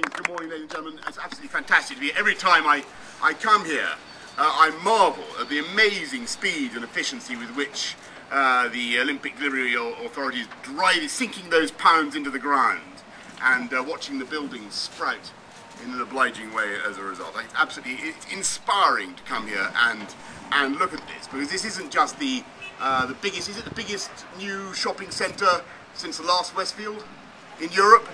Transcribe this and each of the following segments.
morning, good morning, ladies and gentlemen. It's absolutely fantastic to be here. Every time I, I come here, uh, I marvel at the amazing speed and efficiency with which uh, the Olympic delivery authorities drive, sinking those pounds into the ground and uh, watching the buildings sprout in an obliging way as a result. It's absolutely it's inspiring to come here and and look at this because this isn't just the uh, the biggest. Is it the biggest new shopping centre since the last Westfield? In Europe.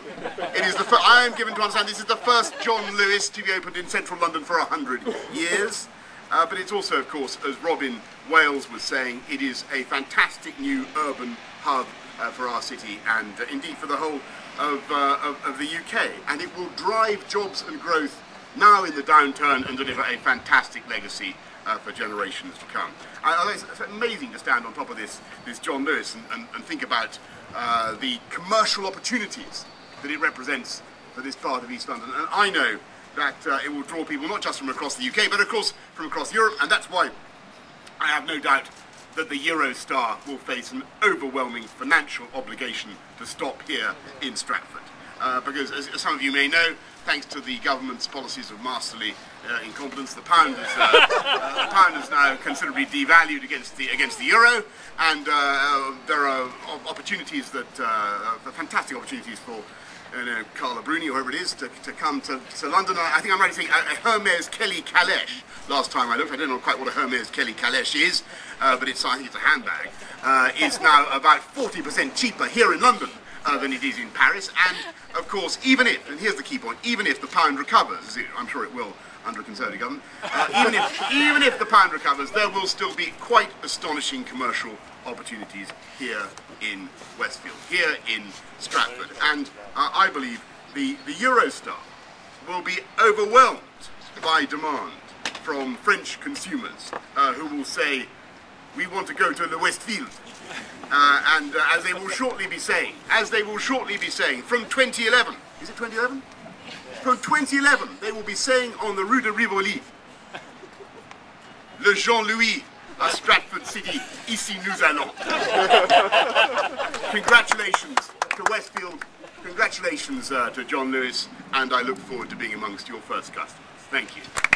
It is the I am given to understand this is the first John Lewis to be opened in central London for a hundred years. Uh, but it's also, of course, as Robin Wales was saying, it is a fantastic new urban hub uh, for our city and uh, indeed for the whole of, uh, of, of, the UK. And it will drive jobs and growth now in the downturn and deliver a fantastic legacy uh, for generations to come. it's, it's, amazing to stand on top of this, this John Lewis and, and, and think about uh, the commercial opportunities that it represents for this part of East London. And I know that uh, it will draw people not just from across the UK, but of course from across Europe, and that's why I have no doubt that the Eurostar will face an overwhelming financial obligation to stop here in Stratford. Uh, because, as, as, some of you may know, thanks to the government's policies of masterly uh, incompetence, the pound is uh, uh the pound is now considerably devalued against the against the euro, and uh, there are opportunities that uh, fantastic opportunities for. You know, Carla Bruni, or whoever it is, to, to come to, to London. I think I'm right to a Hermes Kelly Caleche. Last time I looked, I don't know quite what a Hermes Kelly Caleche is, but it's, I think it's a handbag. is now about 40% cheaper here in London uh, than it is in Paris. And of course, even if, and here's the key point, even if the pound recovers, I'm sure it will under a Conservative government, uh, even, if, even if the pound recovers, there will still be quite astonishing commercial opportunities here in Westfield, here in Stratford. And uh, I believe the, the Eurostar will be overwhelmed by demand from French consumers uh, who will say, we want to go to the Westfield. Uh, and uh, as they will shortly be saying, as they will shortly be saying, from 2011, is it 2011? From 2011, they will be saying on the Rue de Rivoli, Le Jean-Louis à Stratford City, ici nous allons. congratulations to Westfield, congratulations uh, to John Lewis, and I look forward to being amongst your first customers. Thank you.